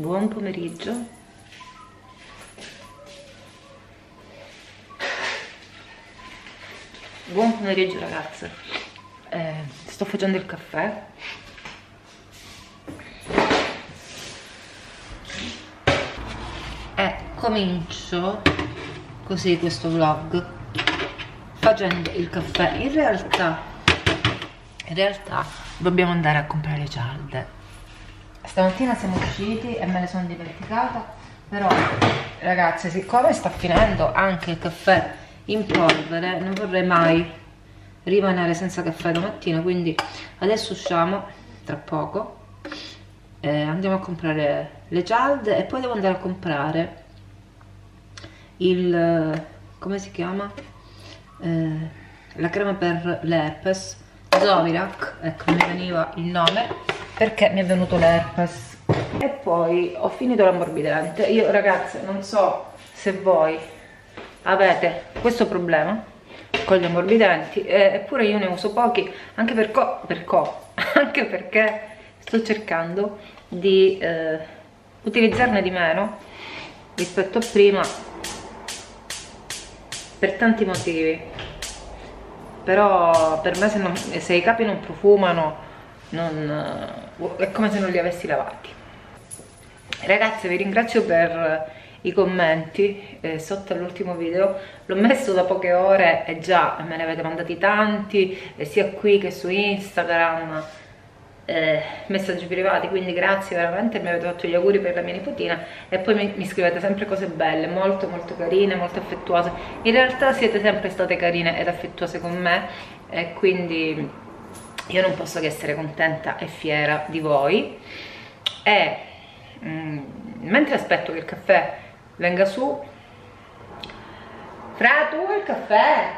buon pomeriggio. Buon pomeriggio ragazze. Eh, sto facendo il caffè. E comincio così questo vlog facendo il caffè. In realtà in realtà dobbiamo andare a comprare le cialde stamattina siamo usciti e me ne sono dimenticata però ragazze siccome sta finendo anche il caffè in polvere non vorrei mai rimanere senza caffè domattina quindi adesso usciamo tra poco eh, andiamo a comprare le cialde e poi devo andare a comprare il come si chiama? Eh, la crema per l'herpes Zovirac ecco mi veniva il nome perché mi è venuto l'herpes? E poi ho finito l'ammorbidente io ragazze non so se voi avete questo problema con gli ammorbidenti eppure io ne uso pochi anche, per per anche perché sto cercando di eh, utilizzarne di meno rispetto a prima per tanti motivi. Però per me se, non, se i capi non profumano non, è come se non li avessi lavati. Ragazze vi ringrazio per i commenti eh, sotto all'ultimo video. L'ho messo da poche ore e già me ne avete mandati tanti eh, sia qui che su Instagram eh, messaggi privati. Quindi grazie veramente mi avete fatto gli auguri per la mia nipotina. E poi mi, mi, scrivete sempre cose belle molto molto carine molto affettuose. In realtà siete sempre state carine ed affettuose con me e quindi io non posso che essere contenta e fiera di voi. E mm, mentre aspetto che il caffè venga su fra tu il caffè.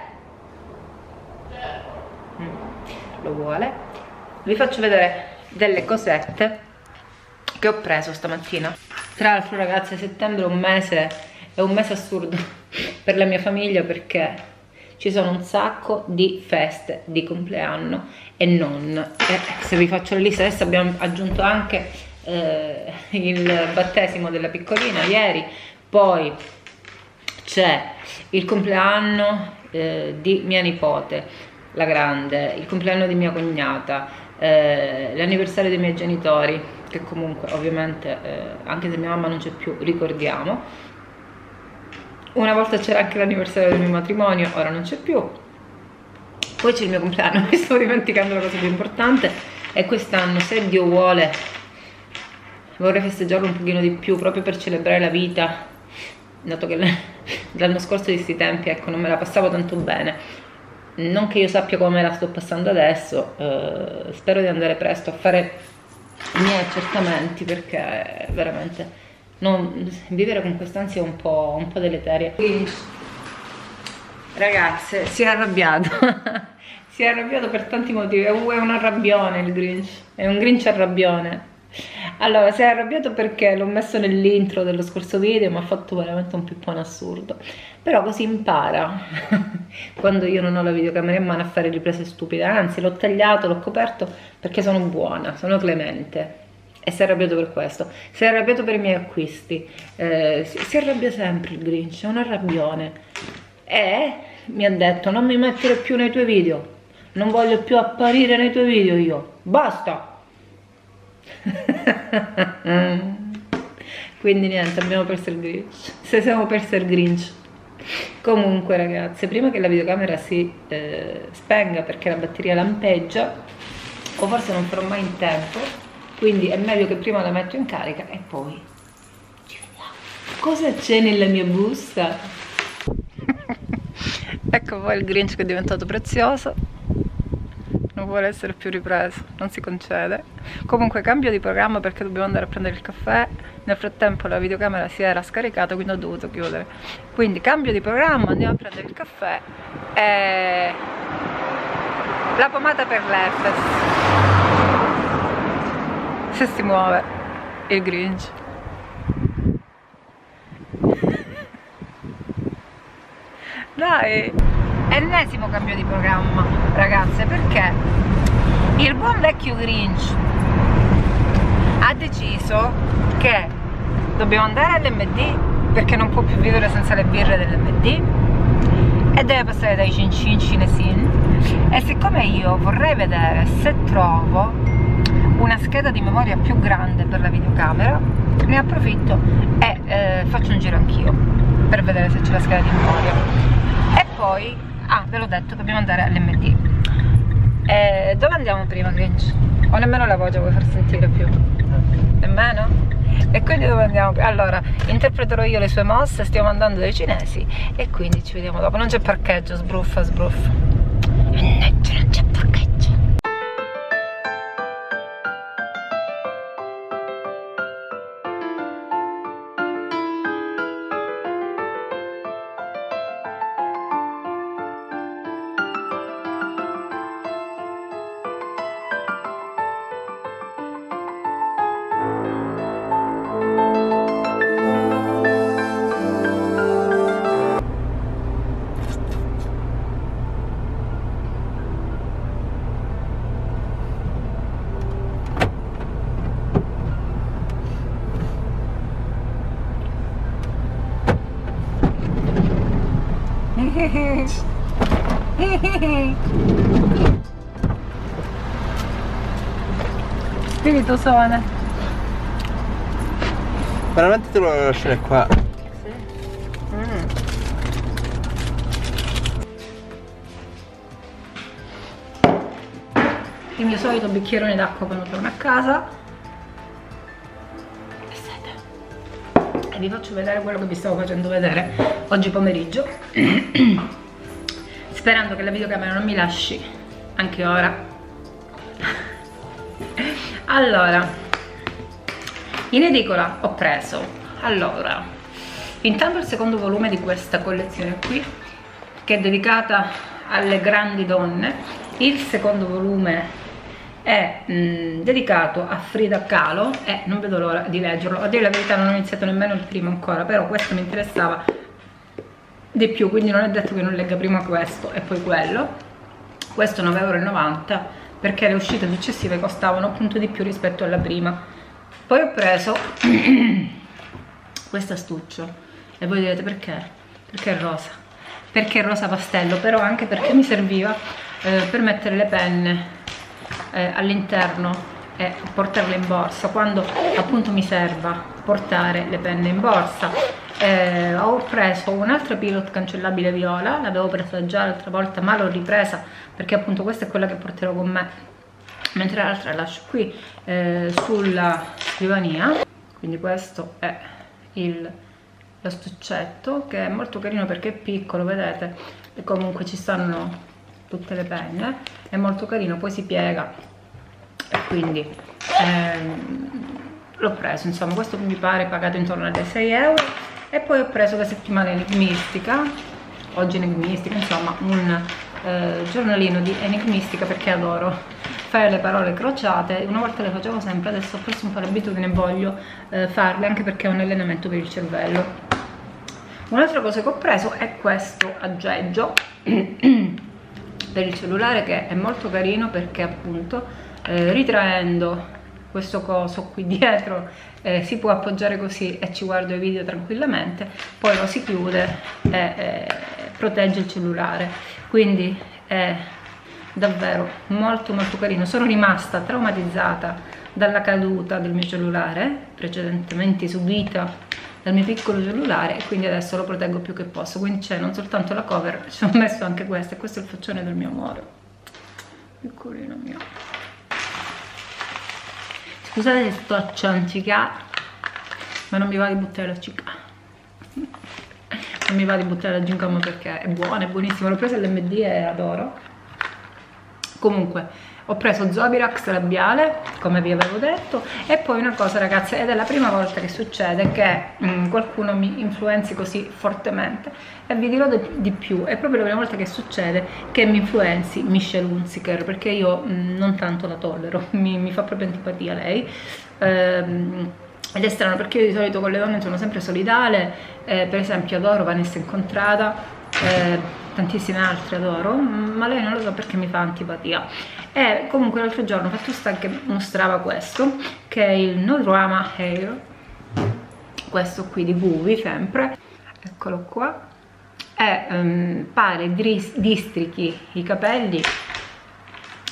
Mm, lo vuole. Vi faccio vedere delle cosette che ho preso stamattina. Tra l'altro ragazzi settembre è un mese è un mese assurdo per la mia famiglia perché ci sono un sacco di feste di compleanno e non. E se vi faccio la lista adesso abbiamo aggiunto anche eh, il battesimo della piccolina ieri poi c'è il compleanno eh, di mia nipote la grande il compleanno di mia cognata eh, l'anniversario dei miei genitori che comunque ovviamente eh, anche se mia mamma non c'è più ricordiamo una volta c'era anche l'anniversario del mio matrimonio, ora non c'è più. Poi c'è il mio compleanno, mi stavo dimenticando la cosa più importante e quest'anno, se Dio vuole, vorrei festeggiarlo un pochino di più proprio per celebrare la vita, dato che l'anno scorso di questi tempi, ecco, non me la passavo tanto bene. Non che io sappia come me la sto passando adesso, eh, spero di andare presto a fare i miei accertamenti perché veramente non, vivere con quest'ansia è un po', un po' deleteria. Ragazze, si è arrabbiato. si è arrabbiato per tanti motivi. È un arrabbione il Grinch. È un Grinch arrabbione. Allora, si è arrabbiato perché l'ho messo nell'intro dello scorso video, mi ha fatto veramente un pippone assurdo. Però così impara, quando io non ho la videocamera in mano a fare riprese stupide. Anzi, l'ho tagliato, l'ho coperto perché sono buona, sono clemente e si è arrabbiato per questo. Si è arrabbiato per i miei acquisti. Eh, si, arrabbia sempre il Grinch è un arrabbione. E mi ha detto non mi mettere più nei tuoi video. Non voglio più apparire nei tuoi video io. Basta. Quindi niente abbiamo perso il Grinch. Se siamo perso il Grinch. Comunque ragazzi prima che la videocamera si eh, spenga perché la batteria lampeggia o forse non farò mai in tempo quindi è meglio che prima la metto in carica e poi ci vediamo. Cosa c'è nella mia busta? Ecco poi il Grinch che è diventato prezioso. Non vuole essere più ripreso non si concede. Comunque cambio di programma perché dobbiamo andare a prendere il caffè. Nel frattempo la videocamera si era scaricata quindi ho dovuto chiudere. Quindi cambio di programma andiamo a prendere il caffè e la pomata per l'herpes se si muove. Il Grinch. Dai. Ennesimo cambio di programma ragazze perché il buon vecchio Grinch ha deciso che dobbiamo andare all'MD perché non può più vivere senza le birre dell'MD e deve passare dai cincin cinesin e siccome io vorrei vedere se trovo una scheda di memoria più grande per la videocamera ne approfitto e eh, faccio un giro anch'io per vedere se c'è la scheda di memoria e poi, ah ve l'ho detto dobbiamo andare all'MD eh, dove andiamo prima Grinch? o nemmeno la voce vuoi far sentire più? nemmeno? e quindi dove andiamo? Allora, interpreterò io le sue mosse, stiamo andando dai cinesi e quindi ci vediamo dopo. Non c'è parcheggio, sbruffa, sbruffa. Mannaggia, non c'è Spirito suona. Veramente te lo voglio lasciare qua. Sì. Mm. Il mio solito bicchierone d'acqua quando torno a casa. Vi faccio vedere quello che vi stavo facendo vedere oggi pomeriggio. Sperando che la videocamera non mi lasci anche ora. allora, in edicola ho preso, allora, intanto il secondo volume di questa collezione qui, che è dedicata alle grandi donne. Il secondo volume è mh, dedicato a Frida Kahlo e non vedo l'ora di leggerlo. A dire la verità non ho iniziato nemmeno il primo ancora, però questo mi interessava di più, quindi non è detto che non legga prima questo e poi quello. Questo 9,90 euro perché le uscite successive costavano appunto di più rispetto alla prima. Poi ho preso questo astuccio e voi direte perché? Perché è rosa. Perché è rosa pastello, però anche perché mi serviva eh, per mettere le penne eh, all'interno e portarle in borsa. Quando appunto mi serva portare le penne in borsa. Eh, ho preso un'altra pilot cancellabile viola l'avevo presa già l'altra volta ma l'ho ripresa perché appunto questa è quella che porterò con me. Mentre l'altra la lascio qui eh, sulla scrivania. Quindi questo è il l'astuccetto che è molto carino perché è piccolo vedete? E comunque ci stanno tutte le penne è molto carino poi si piega. E quindi ehm, l'ho preso insomma questo mi pare pagato intorno ai 6 euro. E poi ho preso la settimana enigmistica oggi enigmistica insomma un eh, giornalino di enigmistica perché adoro fare le parole crociate. Una volta le facevo sempre adesso ho preso un po' l'abitudine e voglio eh, farle anche perché è un allenamento per il cervello. Un'altra cosa che ho preso è questo aggeggio per il cellulare che è molto carino perché appunto eh, ritraendo questo coso qui dietro eh, si può appoggiare così e ci guardo i video tranquillamente poi lo si chiude e eh, protegge il cellulare. Quindi è davvero molto molto carino. Sono rimasta traumatizzata dalla caduta del mio cellulare precedentemente subita dal mio piccolo cellulare e quindi adesso lo proteggo più che posso. Quindi c'è non soltanto la cover ci ho messo anche questo e questo è il faccione del mio amore. Piccolino mio. Scusate se sto a ciancicare ma non mi va di buttare la cica. Non mi va di buttare la gincomma perché è buona, è buonissima. L'ho presa all'MD e adoro. Comunque ho preso Zobirax labiale come vi avevo detto e poi una cosa ragazze ed è la prima volta che succede che mh, mm, qualcuno mi influenzi così fortemente. E vi dirò di più è proprio la prima volta che succede che mi influenzi Michelle Hunziker perché io mh, mm, non tanto la tollero mi, mi, fa proprio antipatia lei. Ehm, ed è strano perché io di solito con le donne sono sempre solidale eh, per esempio adoro Vanessa Incontrada eh, tantissime altre adoro ma lei non lo so perché mi fa antipatia e comunque l'altro giorno fatto sta che mostrava questo che è il No Drama Hair. Questo qui di Guvi sempre. Eccolo qua. E um, pare districhi i capelli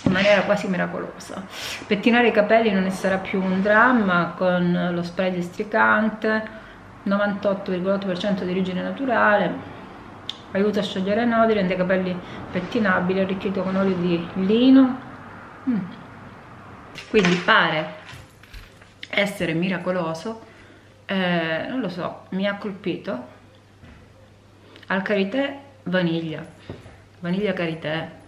in maniera quasi miracolosa. Pettinare i capelli non sarà più un dramma con lo spray districante 98,8% di origine naturale aiuta a sciogliere nodi, rende i capelli pettinabili, arricchito con olio di lino mm. quindi pare essere miracoloso eh, non lo so, mi ha colpito. Al karité vaniglia. Vaniglia karité.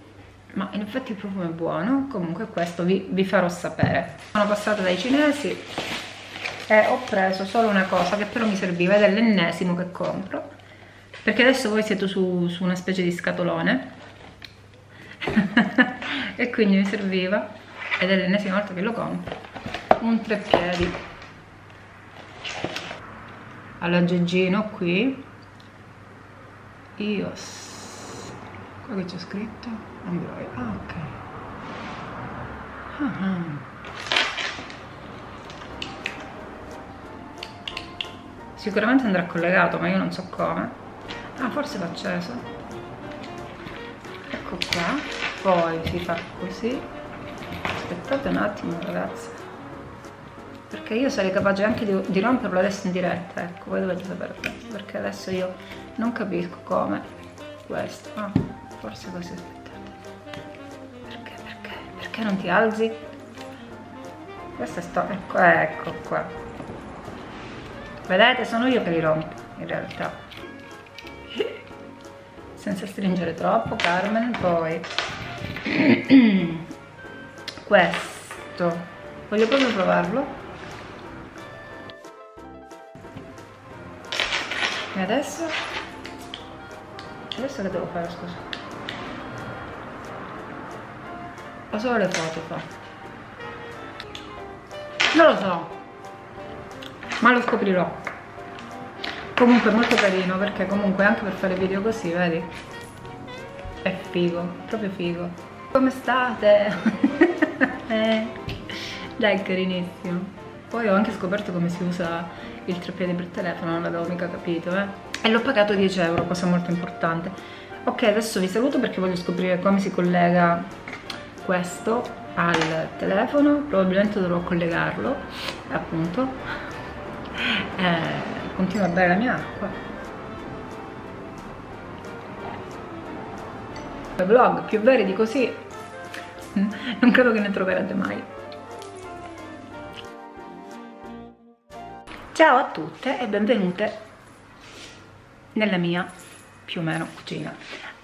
Ma in effetti il profumo è buono comunque questo vi, vi farò sapere. Sono passata dai cinesi e ho preso solo una cosa che però mi serviva ed è l'ennesimo che compro perché adesso voi siete su, su una specie di scatolone e quindi mi serviva ed è l'ennesima volta che lo compro un treppiedi. All'aggeggino qui. Ios qua che c'è scritto? Android ah ok. Ah, ah. sicuramente andrà collegato ma io non so come. Ah forse l'ho acceso. Ecco qua poi si fa così. Aspettate un attimo ragazzi. Perché io sarei capace anche di, di romperlo adesso in diretta ecco voi dovete sapere perché adesso io non capisco come questo. Ah, forse così aspettate. Perché perché perché non ti alzi? Questa è sto ecco ecco qua. Vedete sono io che li rompo in realtà. Senza stringere troppo Carmen poi questo. Voglio proprio provarlo. E adesso? Adesso che devo fare scusa? Ho solo le foto fa non lo so ma lo scoprirò. Comunque molto carino perché comunque anche per fare video così vedi figo proprio figo come state? eh, dai carinissimo poi ho anche scoperto come si usa il treppiedi per telefono, non l'avevo mica capito, eh. E l'ho pagato 10 euro, cosa molto importante. Ok, adesso vi saluto perché voglio scoprire come si collega questo al telefono, probabilmente dovrò collegarlo, appunto. Eh, continuo a bere la mia acqua. Vlog più veri di così non credo che ne troverete mai. Ciao a tutte e benvenute nella mia più o meno cucina.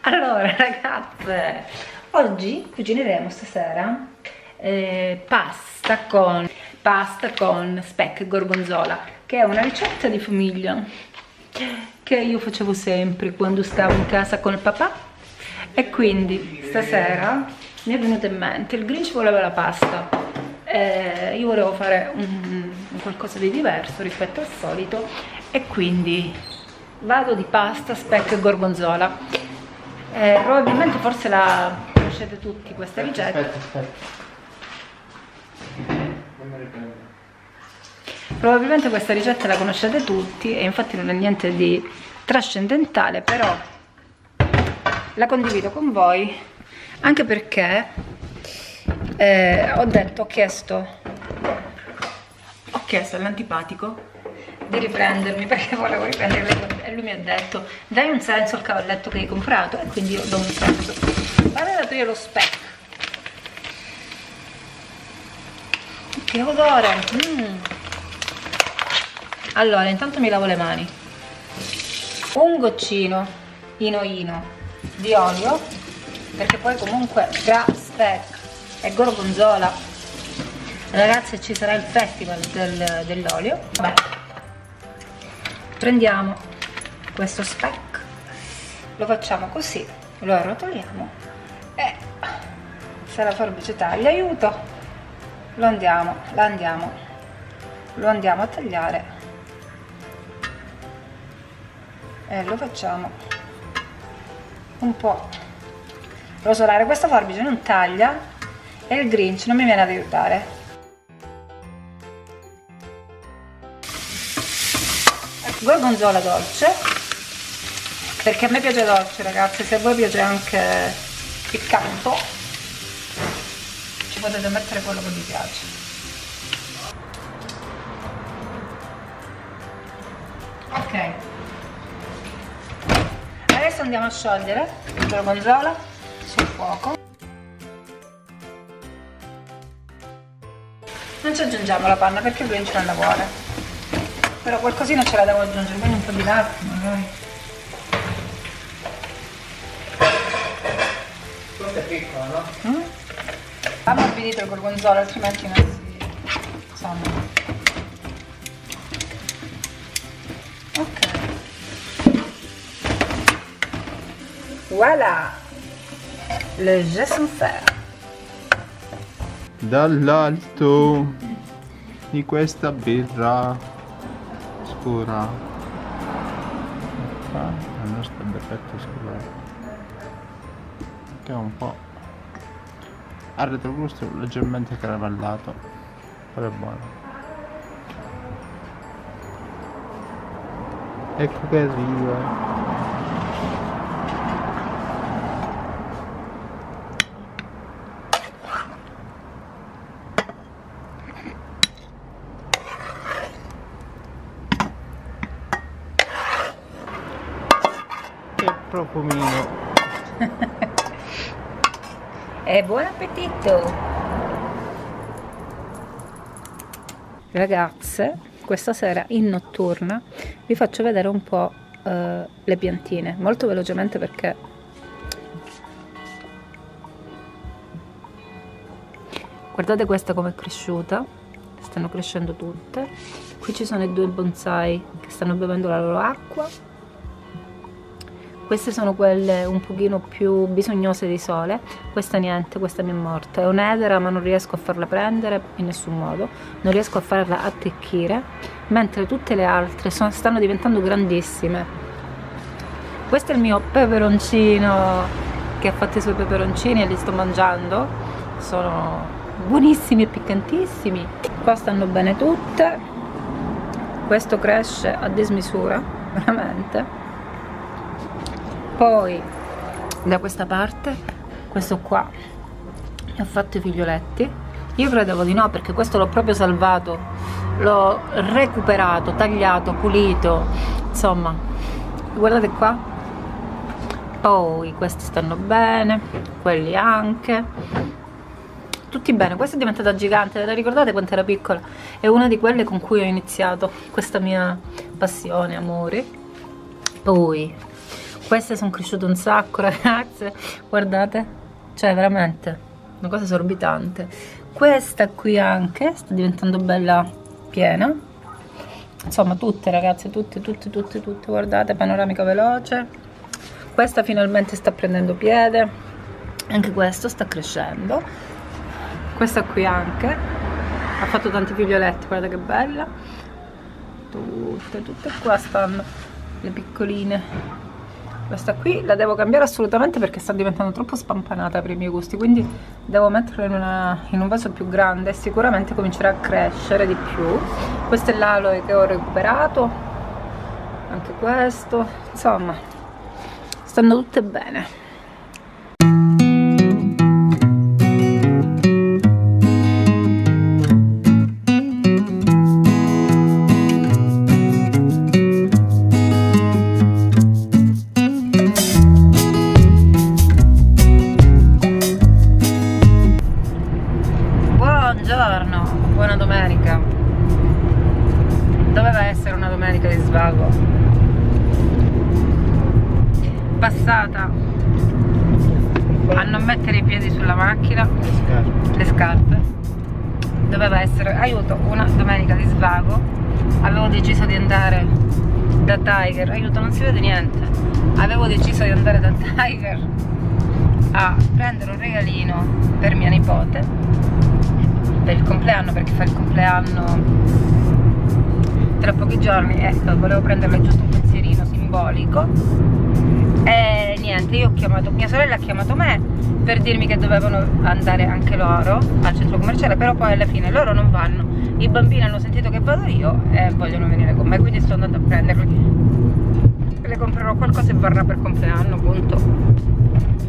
Allora ragazze oggi cucineremo stasera eh, pasta con pasta con speck gorgonzola che è una ricetta di famiglia che io facevo sempre quando stavo in casa con il papà e quindi stasera mi è venuto in mente il Grinch voleva la pasta. Eh, io volevo fare un, un qualcosa di diverso rispetto al solito. E quindi vado di pasta, speck e gorgonzola. Eh, probabilmente forse la conoscete tutti questa ricetta. aspetta, aspetta. probabilmente questa ricetta la conoscete tutti e infatti non è niente di trascendentale però la condivido con voi anche perché eh, ho detto, ho chiesto ho chiesto all'antipatico di riprendermi perché volevo riprenderle e lui mi ha detto dai un senso al cavalletto che hai comprato e quindi io do un senso. Vado ad aprire lo specchio che odore mm. allora intanto mi lavo le mani. Un goccino ino ino di olio perché poi comunque tra speck e gorgonzola. Ragazzi ci sarà il festival del, dell'olio. Prendiamo questo speck lo facciamo così lo arrotoliamo e se la forbice taglia aiuto. Lo andiamo, lo andiamo lo andiamo a tagliare e lo facciamo un po' rosolare questa forbice non taglia e il Grinch non mi viene ad aiutare. Gorgonzola dolce perché a me piace dolce ragazzi se a voi piace anche piccante ci potete mettere quello che vi piace. Ok adesso andiamo a sciogliere il gorgonzola sul fuoco non ci aggiungiamo la panna perché lui non la vuole però qualcosina ce la devo aggiungere quindi un po' di latte magari questo è piccolo no? mm? ammorbidito il gorgonzola altrimenti non si voilà. Le fait dall'alto di questa birra scura. Qua la nostra berretta scura. Che è un po' a retrogusto leggermente caramellato però è buono. Ecco che arriva profumino. e buon appetito! Ragazze, questa sera in notturna vi faccio vedere un po' uh, le piantine, molto velocemente perché guardate questa come è cresciuta stanno crescendo tutte qui ci sono i due bonsai che stanno bevendo la loro acqua queste sono quelle un pochino più bisognose di sole. Questa niente, questa mi è morta. È un'edera ma non riesco a farla prendere in nessun modo. Non riesco a farla attecchire mentre tutte le altre sono, stanno diventando grandissime. Questo è il mio peperoncino che ha fatto i suoi peperoncini e li sto mangiando. Sono buonissimi e piccantissimi. Qua stanno bene tutte. Questo cresce a dismisura veramente poi da questa parte questo qua mi ha fatto i figlioletti. Io credevo di no perché questo l'ho proprio salvato. L'ho recuperato, tagliato, pulito insomma. Guardate qua. Poi questi stanno bene quelli anche. Tutti bene. Questa è diventata gigante. La ricordate quanto era piccola? È una di quelle con cui ho iniziato questa mia passione amore poi queste sono cresciute un sacco ragazze guardate. Cioè veramente una cosa esorbitante. Questa qui anche sta diventando bella piena. Insomma tutte ragazze tutte tutte tutte tutte guardate panoramica veloce. Questa finalmente sta prendendo piede. Anche questo sta crescendo. Questa qui anche. Ha fatto tanti figlioletti guarda che bella. Tutte tutte qua stanno le piccoline questa qui la devo cambiare assolutamente perché sta diventando troppo spampanata per i miei gusti quindi devo metterla in, una, in un vaso più grande e sicuramente comincerà a crescere di più. Questo è l'aloe che ho recuperato anche questo insomma stanno tutte bene doveva essere aiuto una domenica di svago avevo deciso di andare da Tiger aiuto non si vede niente. Avevo deciso di andare da Tiger a prendere un regalino per mia nipote per il compleanno perché fa il compleanno tra pochi giorni e volevo prenderle giusto un pensierino simbolico. E niente io ho chiamato mia sorella ha chiamato me per dirmi che dovevano andare anche loro al centro commerciale però poi alla fine loro non vanno. I bambini hanno sentito che vado io e vogliono venire con me quindi sto andando a prenderli le comprerò qualcosa e varrà per compleanno punto.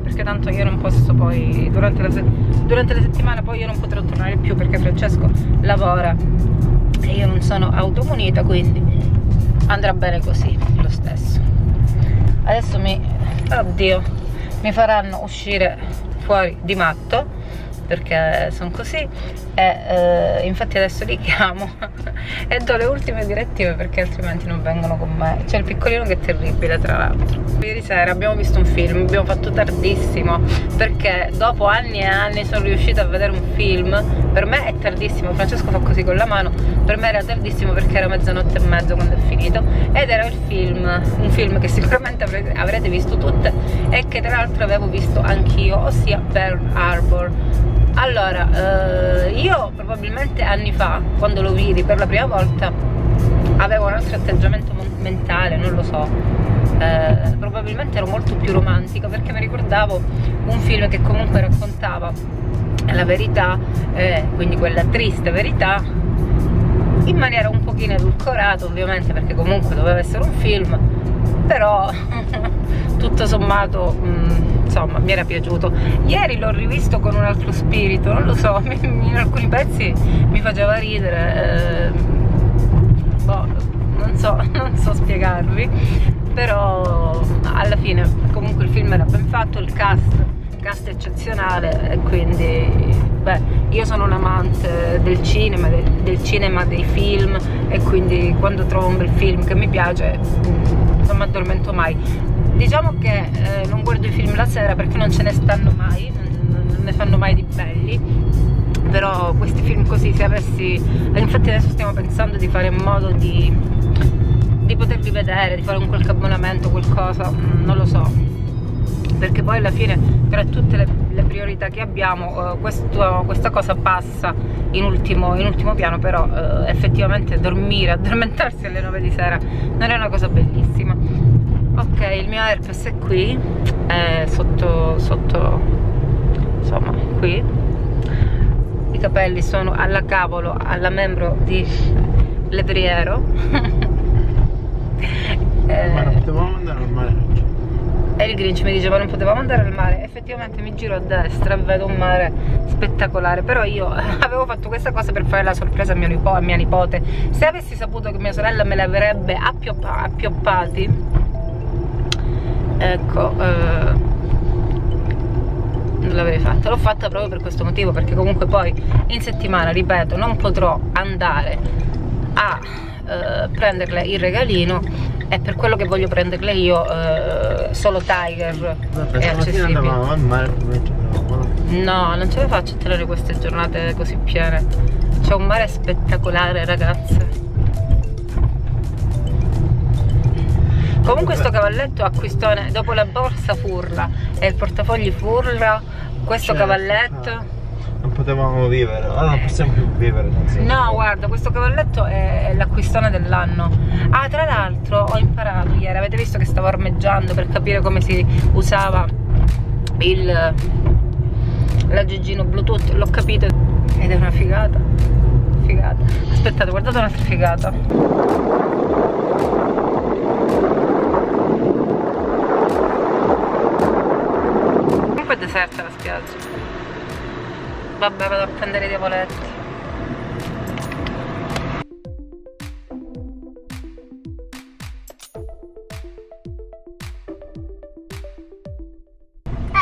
Perché tanto io non posso poi durante la, durante la settimana poi io non potrò tornare più perché Francesco lavora e io non sono automunita quindi andrà bene così lo stesso. Adesso mi oddio mi faranno uscire fuori di matto perché sono così. E eh, infatti adesso li chiamo e do le ultime direttive perché altrimenti non vengono con me. C'è il piccolino che è terribile tra l'altro. Ieri sera abbiamo visto un film abbiamo fatto tardissimo perché dopo anni e anni sono riuscita a vedere un film. Per me è tardissimo Francesco fa così con la mano. Per me era tardissimo perché era mezzanotte e mezzo quando è finito. Ed era il film un film che sicuramente avrete, visto tutte e che tra l'altro avevo visto anch'io ossia Pearl Harbor allora, eh, io probabilmente anni fa, quando lo vidi per la prima volta, avevo un altro atteggiamento mentale, non lo so. Eh, probabilmente ero molto più romantica perché mi ricordavo un film che comunque raccontava la verità, eh, quindi quella triste verità, in maniera un pochino edulcorata ovviamente perché comunque doveva essere un film, però tutto sommato... Mh, mm, insomma mi era piaciuto. Ieri l'ho rivisto con un altro spirito non lo so in alcuni pezzi mi faceva ridere eh, boh, non so non so spiegarvi però alla fine comunque il film era ben fatto il cast cast eccezionale e quindi beh io sono un amante del cinema del, del cinema dei film e quindi quando trovo un bel film che mi piace mm, non mi addormento mai. Diciamo che eh, non guardo i film la sera perché non ce ne stanno mai non, non ne fanno mai di belli. Però questi film così se avessi infatti adesso stiamo pensando di fare in modo di, di poterli vedere di fare un qualche abbonamento qualcosa mm, non lo so. Perché poi alla fine tra tutte le, le priorità che abbiamo eh, questo, questa cosa passa in ultimo, in ultimo piano però eh, effettivamente dormire, addormentarsi alle 9 di sera non è una cosa bellissima ok il mio herpes è qui è sotto sotto insomma qui. I capelli sono alla cavolo alla membro di levriero. Eh, ma non potevamo andare al mare. e il Grinch mi diceva non potevamo andare al mare. Effettivamente mi giro a destra e vedo un mare spettacolare però io avevo fatto questa cosa per fare la sorpresa a, mio nipo a mia nipote. Se avessi saputo che mia sorella me le avrebbe appioppati ecco eh, non l'avrei fatta. L'ho fatta proprio per questo motivo perché comunque poi in settimana ripeto non potrò andare a eh, prenderle il regalino. E per quello che voglio prenderle io eh, solo Tiger. È accessibile. no non ce la faccio a tenere queste giornate così piene. C'è un mare spettacolare ragazze Comunque sto cavalletto acquistone dopo la borsa furla e il portafogli furla, questo certo. cavalletto ah, non potevamo vivere, allora non possiamo più vivere No, guarda, questo cavalletto è l'acquistone dell'anno. Ah, tra l'altro ho imparato ieri, avete visto che stavo armeggiando per capire come si usava il l'aggeggino Bluetooth, l'ho capito ed è una figata. Figata. Aspettate, guardate un'altra figata. Deserta la spiaggia vabbè vado a prendere i diavoletti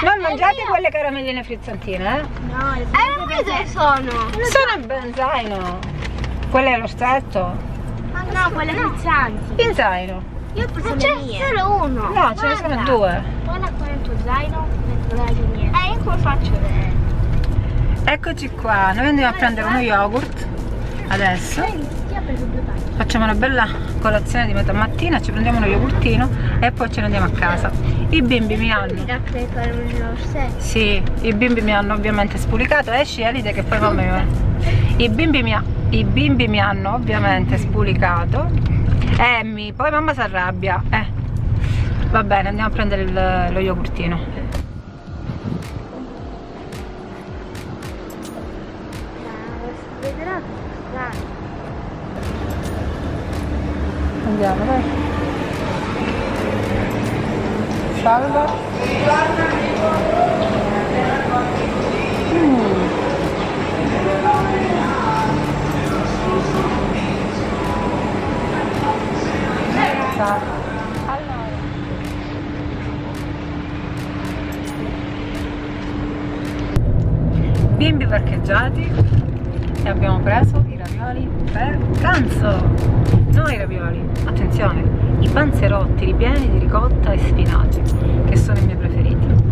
Non mangiate quelle caramelline frizzantine, eh? No, le eh, non sono. Sono il benzaino. Quelle allo stato? Ma no, quelle frizzanti. Il zaino. Io ho preso c'è solo uno. No, ce ne sono due. Guarda qua il tuo zaino non niente. Eh, io come faccio? Eccoci qua, noi andiamo a prendere uno yogurt adesso. Facciamo una bella colazione di metà mattina, ci prendiamo uno yogurtino e poi ce ne andiamo a casa. I bimbi mi hanno. Sì, i bimbi mi hanno ovviamente spulicato. Esci Elide che poi mamma mi I bimbi mi, ha... I bimbi mi hanno ovviamente spulicato. Emmy, poi mamma si arrabbia. Eh. Va bene, andiamo a prendere il, lo yogurtino. Andiamo, dai. Salve. Mm. Bimbi parcheggiati e abbiamo preso i ravioli per pranzo. No i ravioli, attenzione, i panzerotti ripieni di ricotta e spinaci, che sono i miei preferiti.